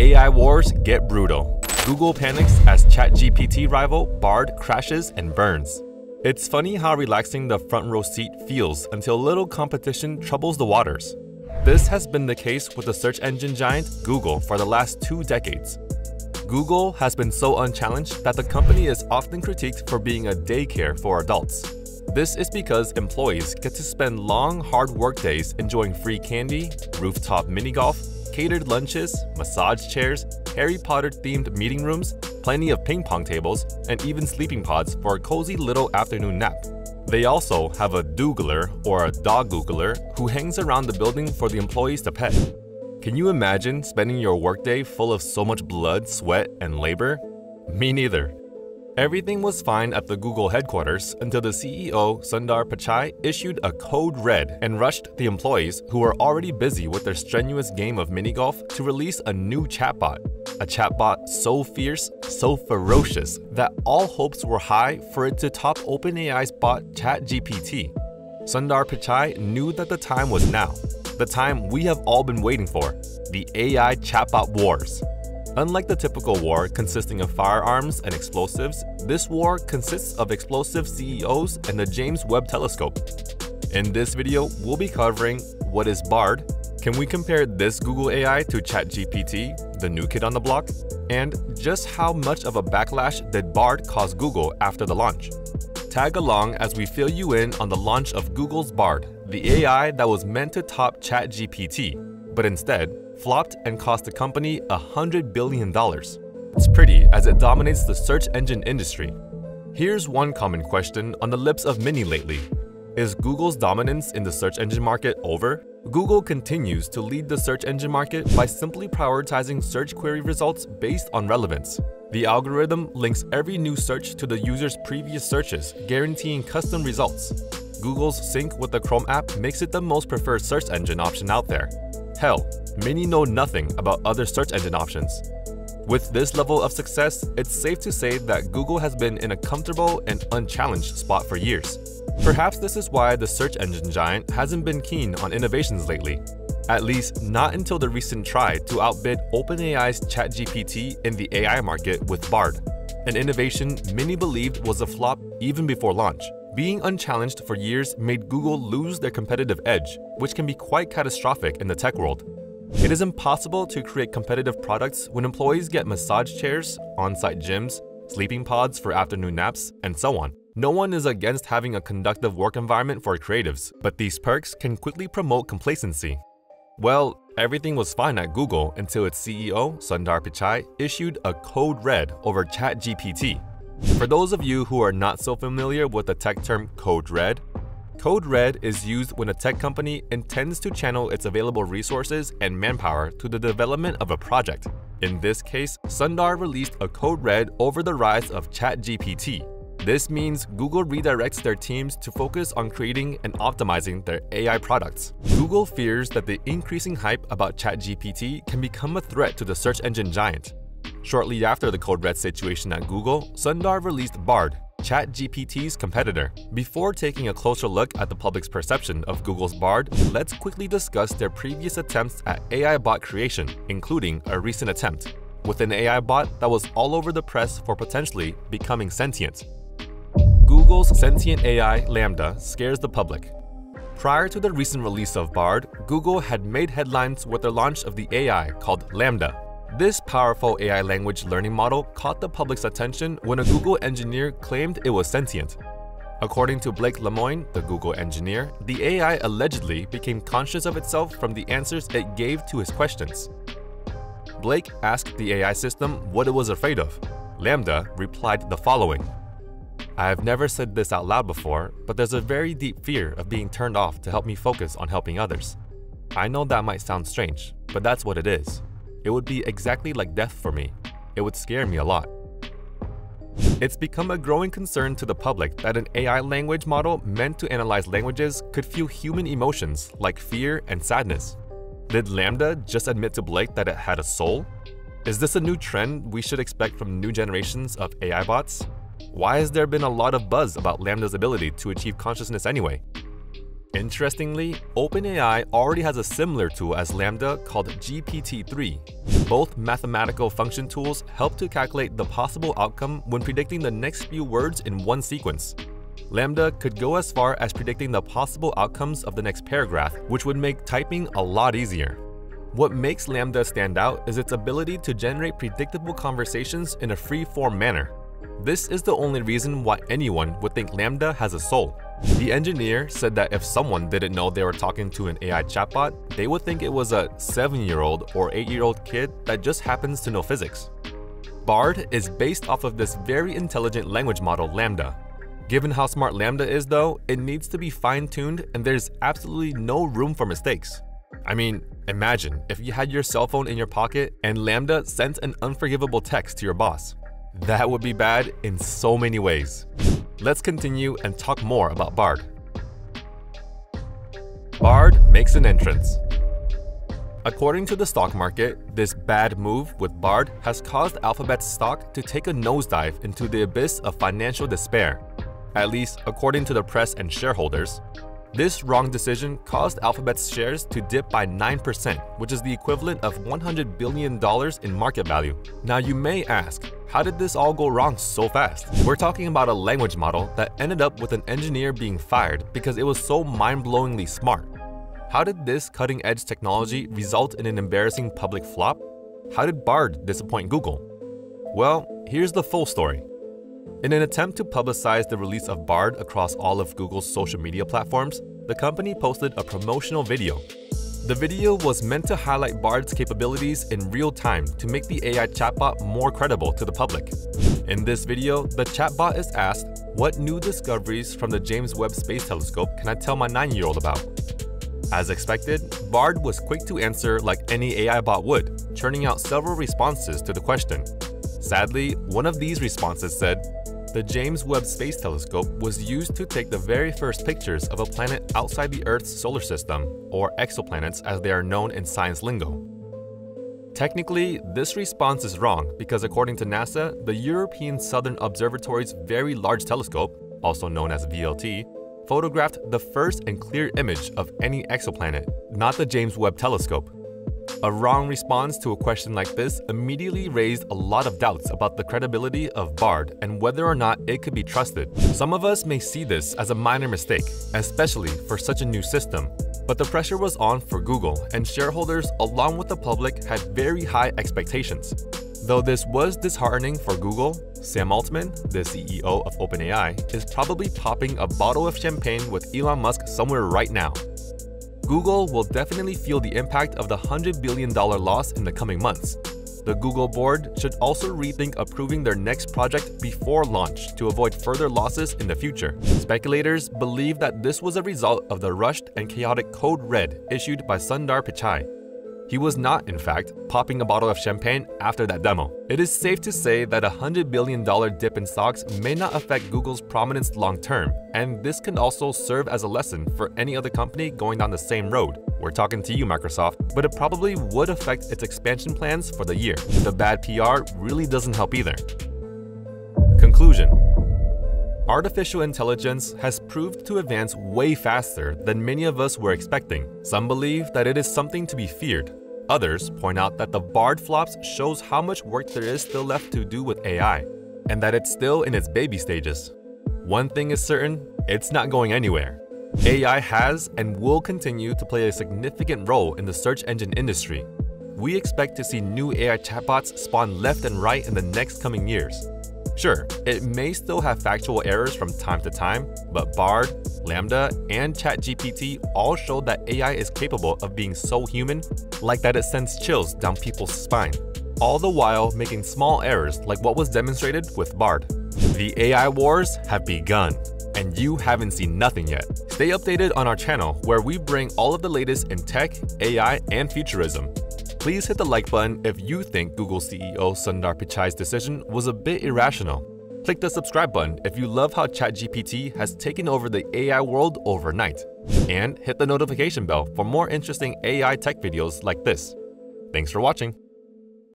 AI wars get brutal. Google panics as ChatGPT rival Bard crashes and burns. It's funny how relaxing the front row seat feels until little competition troubles the waters. This has been the case with the search engine giant Google for the last two decades. Google has been so unchallenged that the company is often critiqued for being a daycare for adults. This is because employees get to spend long, hard work days enjoying free candy, rooftop mini golf, catered lunches, massage chairs, Harry Potter themed meeting rooms, plenty of ping pong tables, and even sleeping pods for a cozy little afternoon nap. They also have a doogler or a dog googler who hangs around the building for the employees to pet. Can you imagine spending your workday full of so much blood, sweat, and labor? Me neither. Everything was fine at the Google headquarters until the CEO, Sundar Pichai, issued a code red and rushed the employees who were already busy with their strenuous game of mini golf to release a new chatbot. A chatbot so fierce, so ferocious, that all hopes were high for it to top OpenAI's bot ChatGPT. Sundar Pichai knew that the time was now, the time we have all been waiting for the AI chatbot wars. Unlike the typical war consisting of firearms and explosives, this war consists of explosive CEOs and the James Webb Telescope. In this video, we'll be covering what is BARD, can we compare this Google AI to ChatGPT, the new kid on the block, and just how much of a backlash did BARD cause Google after the launch? Tag along as we fill you in on the launch of Google's BARD, the AI that was meant to top ChatGPT, but instead flopped and cost the company $100 billion. It's pretty as it dominates the search engine industry. Here's one common question on the lips of many lately. Is Google's dominance in the search engine market over? Google continues to lead the search engine market by simply prioritizing search query results based on relevance. The algorithm links every new search to the user's previous searches, guaranteeing custom results. Google's sync with the Chrome app makes it the most preferred search engine option out there. Hell, many know nothing about other search engine options. With this level of success, it's safe to say that Google has been in a comfortable and unchallenged spot for years. Perhaps this is why the search engine giant hasn't been keen on innovations lately. At least not until the recent try to outbid OpenAI's ChatGPT in the AI market with Bard, an innovation many believed was a flop even before launch. Being unchallenged for years made Google lose their competitive edge, which can be quite catastrophic in the tech world. It is impossible to create competitive products when employees get massage chairs, on-site gyms, sleeping pods for afternoon naps, and so on. No one is against having a conductive work environment for creatives, but these perks can quickly promote complacency. Well, everything was fine at Google until its CEO, Sundar Pichai, issued a code red over ChatGPT. For those of you who are not so familiar with the tech term code red, Code Red is used when a tech company intends to channel its available resources and manpower to the development of a project. In this case, Sundar released a Code Red over the rise of ChatGPT. This means Google redirects their teams to focus on creating and optimizing their AI products. Google fears that the increasing hype about ChatGPT can become a threat to the search engine giant. Shortly after the Code Red situation at Google, Sundar released Bard, ChatGPT's competitor. Before taking a closer look at the public's perception of Google's Bard, let's quickly discuss their previous attempts at AI bot creation, including a recent attempt with an AI bot that was all over the press for potentially becoming sentient. Google's sentient AI LaMDA, scares the public. Prior to the recent release of Bard, Google had made headlines with the launch of the AI called LaMDA, this powerful AI language learning model caught the public's attention when a Google engineer claimed it was sentient. According to Blake Lemoine, the Google engineer, the AI allegedly became conscious of itself from the answers it gave to his questions. Blake asked the AI system what it was afraid of. LaMDA replied the following I have never said this out loud before, but there's a very deep fear of being turned off to help me focus on helping others. I know that might sound strange, but that's what it is. It would be exactly like death for me. It would scare me a lot. It's become a growing concern to the public that an AI language model meant to analyze languages could feel human emotions like fear and sadness. Did LaMDA just admit to Blake that it had a soul? Is this a new trend we should expect from new generations of AI bots? Why has there been a lot of buzz about LaMDA's ability to achieve consciousness anyway? Interestingly, OpenAI already has a similar tool as LaMDA called GPT-3. Both mathematical function tools help to calculate the possible outcome when predicting the next few words in one sequence. LaMDA could go as far as predicting the possible outcomes of the next paragraph, which would make typing a lot easier. What makes LaMDA stand out is its ability to generate predictable conversations in a free-form manner. This is the only reason why anyone would think LaMDA has a soul. The engineer said that if someone didn't know they were talking to an AI chatbot, they would think it was a 7-year-old or 8-year-old kid that just happens to know physics. BARD is based off of this very intelligent language model LaMDA. Given how smart LaMDA is though, it needs to be fine-tuned and there's absolutely no room for mistakes. I mean, imagine if you had your cell phone in your pocket and LaMDA sent an unforgivable text to your boss. That would be bad in so many ways. Let's continue and talk more about Bard. Bard makes an entrance. According to the stock market, this bad move with Bard has caused Alphabet's stock to take a nosedive into the abyss of financial despair at least according to the press and shareholders. This wrong decision caused Alphabet's shares to dip by 9%, which is the equivalent of $100 billion in market value. Now you may ask, how did this all go wrong so fast? We're talking about a language model that ended up with an engineer being fired because it was so mind-blowingly smart. How did this cutting-edge technology result in an embarrassing public flop? How did Bard disappoint Google? Well, here's the full story. In an attempt to publicize the release of Bard across all of Google's social media platforms, the company posted a promotional video. The video was meant to highlight Bard's capabilities in real time to make the AI chatbot more credible to the public. In this video, the chatbot is asked, what new discoveries from the James Webb Space Telescope can I tell my 9-year-old about? As expected, Bard was quick to answer like any AI bot would, churning out several responses to the question. Sadly, one of these responses said, the James Webb Space Telescope was used to take the very first pictures of a planet outside the Earth's solar system, or exoplanets as they are known in science lingo. Technically, this response is wrong because according to NASA, the European Southern Observatory's Very Large Telescope, also known as VLT, photographed the first and clear image of any exoplanet, not the James Webb Telescope. A wrong response to a question like this immediately raised a lot of doubts about the credibility of BARD and whether or not it could be trusted. Some of us may see this as a minor mistake, especially for such a new system, but the pressure was on for Google, and shareholders along with the public had very high expectations. Though this was disheartening for Google, Sam Altman, the CEO of OpenAI, is probably popping a bottle of champagne with Elon Musk somewhere right now. Google will definitely feel the impact of the $100 billion loss in the coming months. The Google board should also rethink approving their next project before launch to avoid further losses in the future. Speculators believe that this was a result of the rushed and chaotic Code Red issued by Sundar Pichai, he was not, in fact, popping a bottle of champagne after that demo. It is safe to say that a $100 billion dip in stocks may not affect Google's prominence long term, and this can also serve as a lesson for any other company going down the same road. We're talking to you, Microsoft, but it probably would affect its expansion plans for the year. The bad PR really doesn't help either. Conclusion Artificial intelligence has proved to advance way faster than many of us were expecting. Some believe that it is something to be feared. Others point out that the BARD flops shows how much work there is still left to do with AI, and that it's still in its baby stages. One thing is certain, it's not going anywhere. AI has and will continue to play a significant role in the search engine industry. We expect to see new AI chatbots spawn left and right in the next coming years. Sure, it may still have factual errors from time to time, but Bard, LaMDA, and ChatGPT all show that AI is capable of being so human, like that it sends chills down people's spine, all the while making small errors like what was demonstrated with Bard. The AI wars have begun, and you haven't seen nothing yet. Stay updated on our channel where we bring all of the latest in tech, AI, and futurism. Please hit the like button if you think Google CEO Sundar Pichai's decision was a bit irrational. Click the subscribe button if you love how ChatGPT has taken over the AI world overnight. And hit the notification bell for more interesting AI tech videos like this. Thanks for watching.